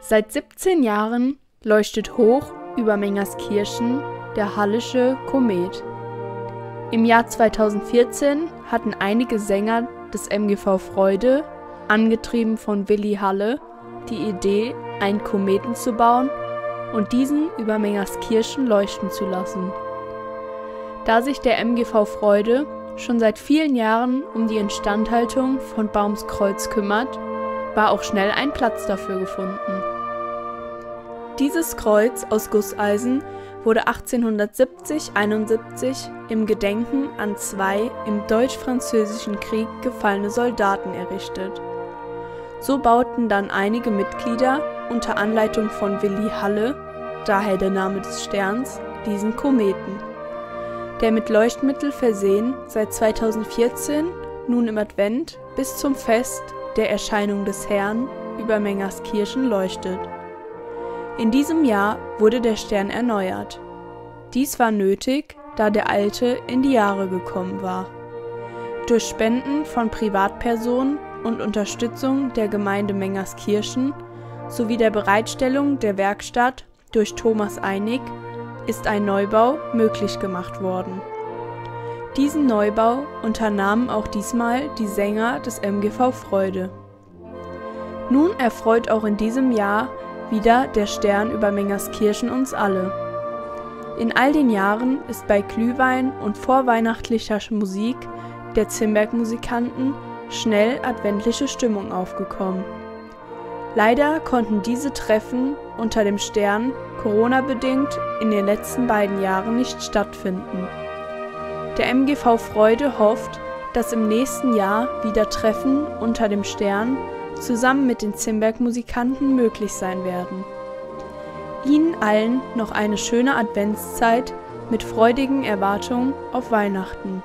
Seit 17 Jahren leuchtet hoch über Mengerskirchen der Hallische Komet. Im Jahr 2014 hatten einige Sänger des MGV Freude, angetrieben von Willi Halle, die Idee, einen Kometen zu bauen und diesen über Mengerskirchen leuchten zu lassen. Da sich der MGV Freude schon seit vielen Jahren um die Instandhaltung von Baumskreuz kümmert, war auch schnell ein Platz dafür gefunden. Dieses Kreuz aus Gusseisen wurde 1870-71 im Gedenken an zwei im Deutsch-Französischen Krieg gefallene Soldaten errichtet. So bauten dann einige Mitglieder unter Anleitung von Willi Halle, daher der Name des Sterns, diesen Kometen, der mit Leuchtmittel versehen seit 2014 nun im Advent bis zum Fest der Erscheinung des Herrn über Mengerskirchen leuchtet. In diesem Jahr wurde der Stern erneuert. Dies war nötig, da der alte in die Jahre gekommen war. Durch Spenden von Privatpersonen und Unterstützung der Gemeinde Mengerskirchen sowie der Bereitstellung der Werkstatt durch Thomas Einig ist ein Neubau möglich gemacht worden. Diesen Neubau unternahmen auch diesmal die Sänger des MGV Freude. Nun erfreut auch in diesem Jahr wieder der Stern über Mengerskirchen uns alle. In all den Jahren ist bei Glühwein und vorweihnachtlicher Musik der Zimberg-Musikanten schnell adventliche Stimmung aufgekommen. Leider konnten diese Treffen unter dem Stern Corona-bedingt in den letzten beiden Jahren nicht stattfinden. Der MGV Freude hofft, dass im nächsten Jahr wieder Treffen unter dem Stern zusammen mit den Zimberg-Musikanten möglich sein werden. Ihnen allen noch eine schöne Adventszeit mit freudigen Erwartungen auf Weihnachten.